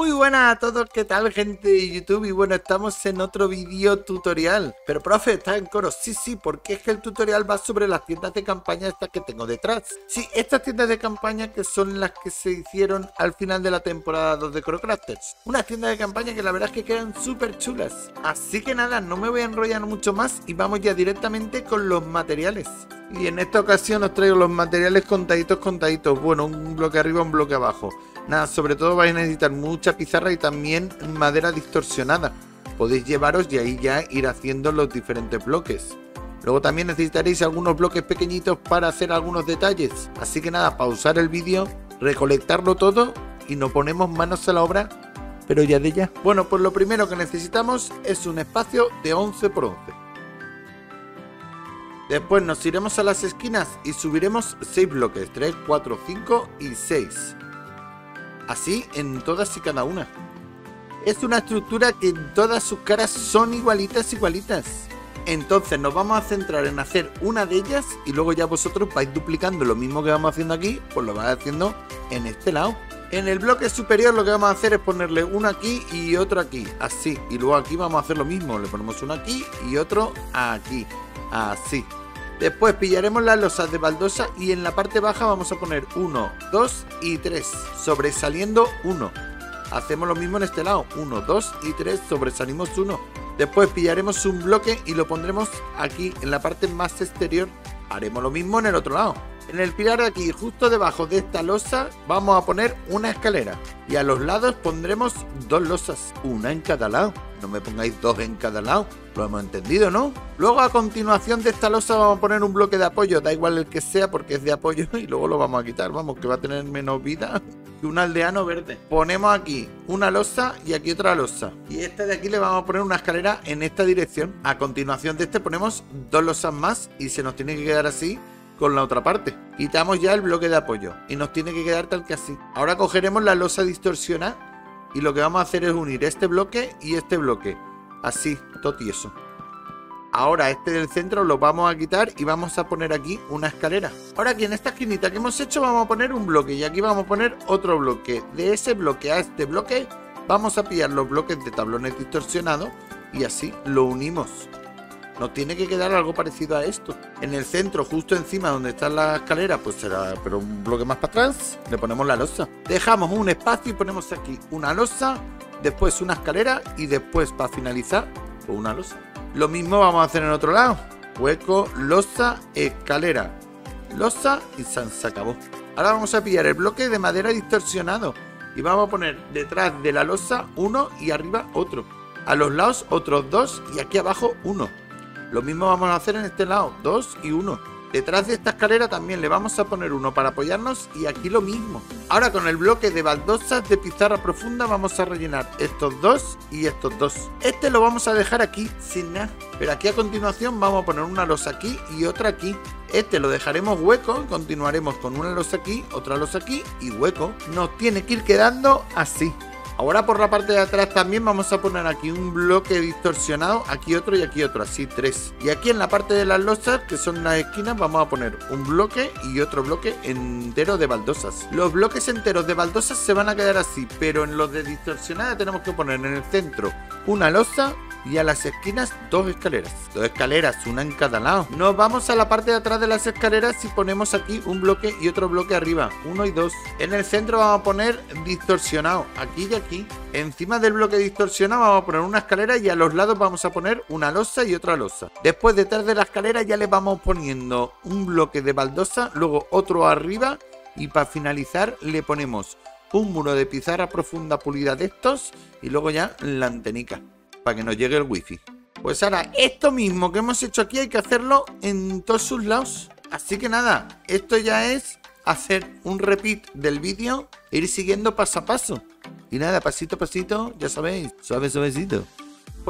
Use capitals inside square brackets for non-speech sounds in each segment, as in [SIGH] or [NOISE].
Muy buenas a todos, ¿qué tal gente de YouTube? Y bueno, estamos en otro vídeo tutorial Pero profe, ¿estás en coro? Sí, sí, porque es que el tutorial va sobre las tiendas de campaña estas que tengo detrás Sí, estas tiendas de campaña que son las que se hicieron al final de la temporada 2 de Crocrafters Unas tiendas de campaña que la verdad es que quedan súper chulas Así que nada, no me voy a enrollar mucho más y vamos ya directamente con los materiales y en esta ocasión os traigo los materiales contaditos, contaditos. Bueno, un bloque arriba, un bloque abajo. Nada, sobre todo vais a necesitar mucha pizarra y también madera distorsionada. Podéis llevaros y ahí ya ir haciendo los diferentes bloques. Luego también necesitaréis algunos bloques pequeñitos para hacer algunos detalles. Así que nada, pausar el vídeo, recolectarlo todo y nos ponemos manos a la obra, pero ya de ya. Bueno, pues lo primero que necesitamos es un espacio de 11 por 11. Después nos iremos a las esquinas y subiremos 6 bloques, 3, 4, 5 y 6. Así en todas y cada una. Es una estructura que en todas sus caras son igualitas, igualitas. Entonces nos vamos a centrar en hacer una de ellas y luego ya vosotros vais duplicando lo mismo que vamos haciendo aquí, pues lo vais haciendo en este lado. En el bloque superior lo que vamos a hacer es ponerle uno aquí y otro aquí, así. Y luego aquí vamos a hacer lo mismo, le ponemos uno aquí y otro aquí, así. Después pillaremos las losas de baldosa y en la parte baja vamos a poner 1, 2 y 3, sobresaliendo 1. Hacemos lo mismo en este lado, 1, 2 y 3, sobresalimos 1. Después pillaremos un bloque y lo pondremos aquí en la parte más exterior. Haremos lo mismo en el otro lado. En el pilar aquí, justo debajo de esta losa, vamos a poner una escalera. Y a los lados pondremos dos losas, una en cada lado. No me pongáis dos en cada lado. Lo hemos entendido, ¿no? Luego a continuación de esta losa vamos a poner un bloque de apoyo. Da igual el que sea porque es de apoyo [LAUGHS] y luego lo vamos a quitar. Vamos, que va a tener menos vida que un aldeano verde. Ponemos aquí una losa y aquí otra losa. Y este de aquí le vamos a poner una escalera en esta dirección. A continuación de este ponemos dos losas más y se nos tiene que quedar así con la otra parte. Quitamos ya el bloque de apoyo y nos tiene que quedar tal que así. Ahora cogeremos la losa distorsionada y lo que vamos a hacer es unir este bloque y este bloque. Así, todo tieso. Ahora este del centro lo vamos a quitar y vamos a poner aquí una escalera. Ahora aquí en esta esquinita que hemos hecho vamos a poner un bloque y aquí vamos a poner otro bloque. De ese bloque a este bloque vamos a pillar los bloques de tablones distorsionados y así lo unimos. Nos tiene que quedar algo parecido a esto. En el centro, justo encima donde está la escalera, pues será, pero un bloque más para atrás, le ponemos la losa. Dejamos un espacio y ponemos aquí una losa, después una escalera y después, para finalizar, pues una losa. Lo mismo vamos a hacer en otro lado. Hueco, losa, escalera. Losa y se acabó. Ahora vamos a pillar el bloque de madera distorsionado y vamos a poner detrás de la losa uno y arriba otro. A los lados otros dos y aquí abajo uno. Lo mismo vamos a hacer en este lado, dos y uno. Detrás de esta escalera también le vamos a poner uno para apoyarnos y aquí lo mismo. Ahora con el bloque de baldosas de pizarra profunda vamos a rellenar estos dos y estos dos. Este lo vamos a dejar aquí sin nada. Pero aquí a continuación vamos a poner una losa aquí y otra aquí. Este lo dejaremos hueco, continuaremos con una losa aquí, otra losa aquí y hueco. Nos tiene que ir quedando así. Ahora por la parte de atrás también vamos a poner aquí un bloque distorsionado, aquí otro y aquí otro, así tres. Y aquí en la parte de las losas, que son las esquinas, vamos a poner un bloque y otro bloque entero de baldosas. Los bloques enteros de baldosas se van a quedar así, pero en los de distorsionada tenemos que poner en el centro una losa y a las esquinas dos escaleras. Dos escaleras, una en cada lado. Nos vamos a la parte de atrás de las escaleras y ponemos aquí un bloque y otro bloque arriba. Uno y dos. En el centro vamos a poner distorsionado. Aquí y aquí. Encima del bloque distorsionado vamos a poner una escalera y a los lados vamos a poner una losa y otra losa. Después detrás de la escalera ya le vamos poniendo un bloque de baldosa, luego otro arriba y para finalizar le ponemos un muro de pizarra profunda pulida de estos y luego ya la antenica para que nos llegue el wifi. Pues ahora, esto mismo que hemos hecho aquí hay que hacerlo en todos sus lados. Así que nada, esto ya es hacer un repeat del vídeo e ir siguiendo paso a paso. Y nada, pasito a pasito, ya sabéis, suave suavecito.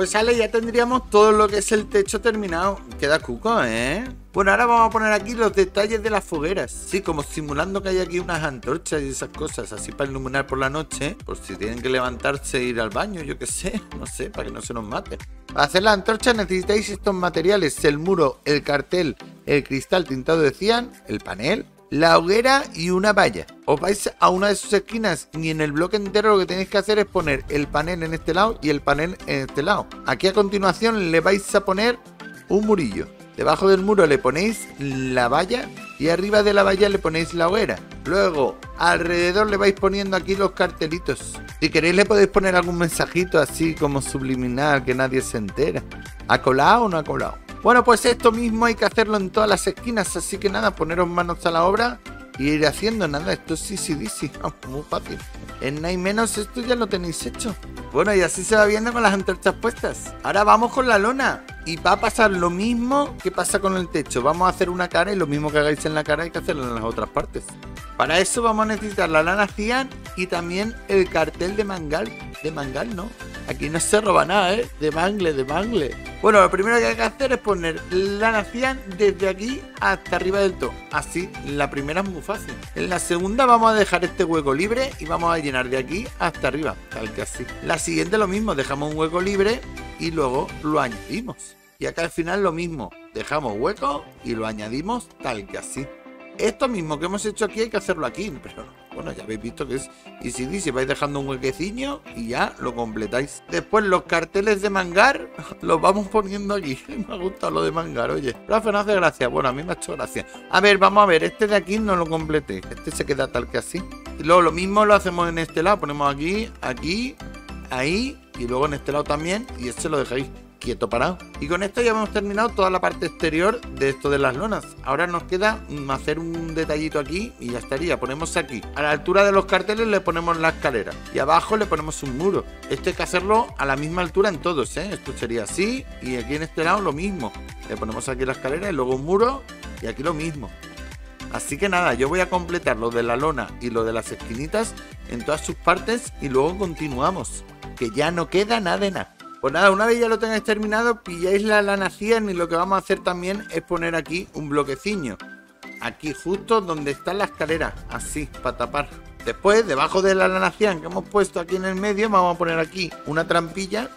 Pues sale, ya tendríamos todo lo que es el techo terminado. Queda cuco, ¿eh? Bueno, ahora vamos a poner aquí los detalles de las fogueras. Sí, como simulando que hay aquí unas antorchas y esas cosas, así para iluminar por la noche, por si tienen que levantarse e ir al baño, yo qué sé, [LAUGHS] no sé, para que no se nos mate. Para hacer la antorcha necesitáis estos materiales, el muro, el cartel, el cristal tintado de cian, el panel, la hoguera y una valla. Os vais a una de sus esquinas y en el bloque entero lo que tenéis que hacer es poner el panel en este lado y el panel en este lado. Aquí a continuación le vais a poner un murillo. Debajo del muro le ponéis la valla y arriba de la valla le ponéis la hoguera. Luego, alrededor le vais poniendo aquí los cartelitos. Si queréis le podéis poner algún mensajito así como subliminal que nadie se entera. ¿Ha colado o no ha colado? Bueno, pues esto mismo hay que hacerlo en todas las esquinas, así que nada, poneros manos a la obra y ir haciendo nada. Esto es easy dice, muy fácil. En nada menos esto ya lo tenéis hecho. Bueno, y así se va viendo con las antorchas puestas. Ahora vamos con la lona. Y va a pasar lo mismo que pasa con el techo. Vamos a hacer una cara y lo mismo que hagáis en la cara hay que hacerlo en las otras partes. Para eso vamos a necesitar la lana cian y también el cartel de mangal. De mangal, ¿no? Aquí no se roba nada, ¿eh? De mangle, de mangle. Bueno, lo primero que hay que hacer es poner lana cian desde aquí hasta arriba del todo. Así, la primera es muy fácil. En la segunda vamos a dejar este hueco libre y vamos a llenar de aquí hasta arriba, tal que así. La siguiente lo mismo, dejamos un hueco libre y luego lo añadimos. Y acá al final lo mismo, dejamos hueco y lo añadimos tal que así. Esto mismo que hemos hecho aquí hay que hacerlo aquí, pero bueno, ya habéis visto que es easy dice, vais dejando un huequecillo y ya lo completáis. Después los carteles de mangar [LAUGHS] los vamos poniendo aquí. [LAUGHS] Me ha gustado lo de mangar, oye. Rafa no hace gracia. Bueno, a mí me ha hecho gracia. A ver, vamos a ver, este de aquí no lo completé. Este se queda tal que así. Y luego lo mismo lo hacemos en este lado. Ponemos aquí, aquí, ahí y luego en este lado también. Y este lo dejáis quieto parado. Y con esto ya hemos terminado toda la parte exterior de esto de las lonas. Ahora nos queda hacer un detallito aquí y ya estaría. Ponemos aquí, a la altura de los carteles le ponemos la escalera y abajo le ponemos un muro. Esto hay que hacerlo a la misma altura en todos, ¿eh? Esto sería así y aquí en este lado lo mismo. Le ponemos aquí la escalera y luego un muro y aquí lo mismo. Así que nada, yo voy a completar lo de la lona y lo de las esquinitas en todas sus partes y luego continuamos. Que ya no queda nada de nada. Pues nada, una vez ya lo tengáis terminado, pilláis la lana 100 y lo que vamos a hacer también es poner aquí un bloquecillo. Aquí justo donde está la escalera, así, para tapar. Después, debajo de la lana 100 que hemos puesto aquí en el medio, vamos a poner aquí una trampilla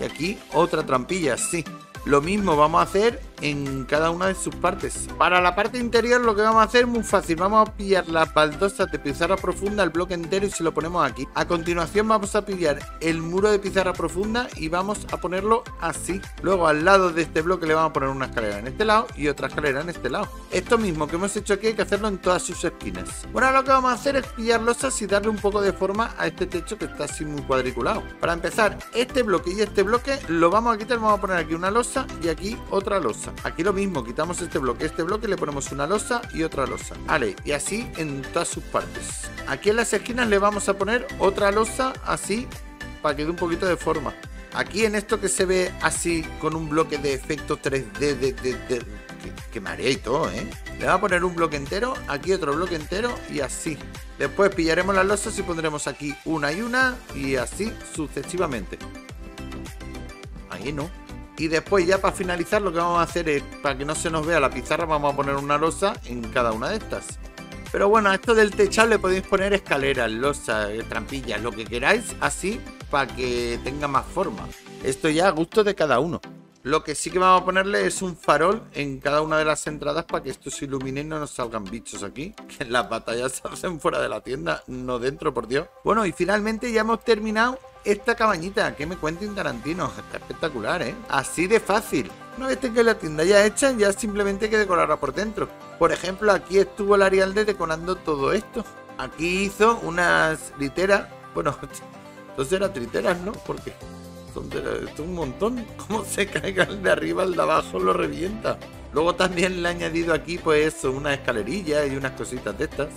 y aquí otra trampilla, así. Lo mismo vamos a hacer en cada una de sus partes. Para la parte interior lo que vamos a hacer es muy fácil. Vamos a pillar la baldosa de pizarra profunda, el bloque entero y se lo ponemos aquí. A continuación vamos a pillar el muro de pizarra profunda y vamos a ponerlo así. Luego al lado de este bloque le vamos a poner una escalera en este lado y otra escalera en este lado. Esto mismo que hemos hecho aquí hay que hacerlo en todas sus esquinas. Bueno, lo que vamos a hacer es pillar losas y darle un poco de forma a este techo que está así muy cuadriculado. Para empezar, este bloque y este bloque lo vamos a quitar, vamos a poner aquí una losa y aquí otra losa. Aquí lo mismo, quitamos este bloque, este bloque, le ponemos una losa y otra losa. Vale, y así en todas sus partes. Aquí en las esquinas le vamos a poner otra losa así para que dé un poquito de forma. Aquí en esto que se ve así con un bloque de efecto 3D de, de, que, que marea y todo, ¿eh? Le vamos a poner un bloque entero, aquí otro bloque entero y así. Después pillaremos las losas y pondremos aquí una y una y así sucesivamente. Ahí no. Y después ya para finalizar lo que vamos a hacer es, para que no se nos vea la pizarra, vamos a poner una losa en cada una de estas. Pero bueno, a esto del techado le podéis poner escaleras, losas, eh, trampillas, lo que queráis, así para que tenga más forma. Esto ya a gusto de cada uno. Lo que sí que vamos a ponerle es un farol en cada una de las entradas para que esto se ilumine y no nos salgan bichos aquí. [LAUGHS] Que las batallas se hacen fuera de la tienda, no dentro, por Dios. Bueno, y finalmente ya hemos terminado esta cabañita. Que me cuenta un Tarantino. Está espectacular, ¿eh? Así de fácil. Una vez tenga la tienda ya hecha, ya simplemente hay que decorarla por dentro. Por ejemplo, aquí estuvo el Arialde decorando todo esto. Aquí hizo unas literas. Bueno, [LAUGHS] entonces eran triteras, ¿no? Porque son, de, un montón. [LAUGHS] Como se caiga de arriba, el de abajo lo revienta. Luego también le he añadido aquí, pues, una escalerilla y unas cositas de estas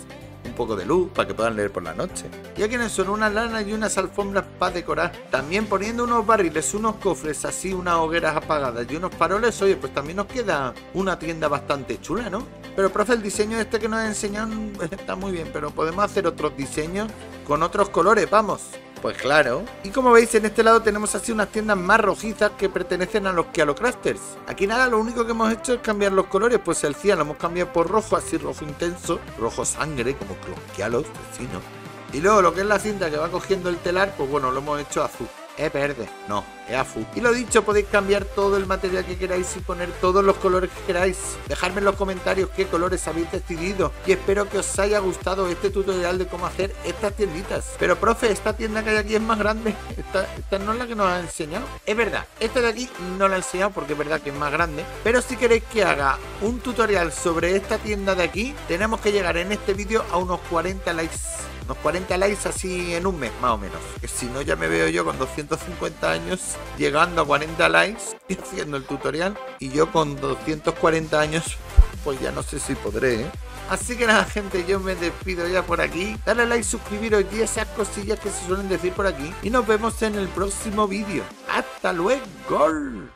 un poco de luz para que puedan leer por la noche. Y aquí son unas lanas y unas alfombras para decorar. También poniendo unos barriles, unos cofres así, unas hogueras apagadas y unos faroles, oye, pues también nos queda una tienda bastante chula, ¿no? Pero profe, el diseño este que nos enseñan está muy bien, pero podemos hacer otros diseños con otros colores, vamos. Pues claro. Y como veis en este lado tenemos así unas tiendas más rojizas que pertenecen a los Crafters. Aquí nada, lo único que hemos hecho es cambiar los colores, pues el cian lo hemos cambiado por rojo, así rojo intenso, rojo sangre, como los Kialos, vecinos. Y luego lo que es la cinta que va cogiendo el telar, pues bueno, lo hemos hecho azul. Es verde. No, es azul. Y lo dicho, podéis cambiar todo el material que queráis y poner todos los colores que queráis. Dejadme en los comentarios qué colores habéis decidido. Y espero que os haya gustado este tutorial de cómo hacer estas tienditas. Pero profe, esta tienda que hay aquí es más grande. Esta, esta no es la que nos ha enseñado. Es verdad, esta de aquí no la he enseñado porque es verdad que es más grande. Pero si queréis que haga un tutorial sobre esta tienda de aquí, tenemos que llegar en este vídeo a unos 40 likes unos 40 likes así en un mes, más o menos. Que si no, ya me veo yo con 250 años llegando a 40 likes y [LAUGHS] haciendo el tutorial. Y yo con 240 años, pues ya no sé si podré, ¿eh? Así que nada, gente, yo me despido ya por aquí. Dale like, suscribiros y esas cosillas que se suelen decir por aquí. Y nos vemos en el próximo vídeo. ¡Hasta luego!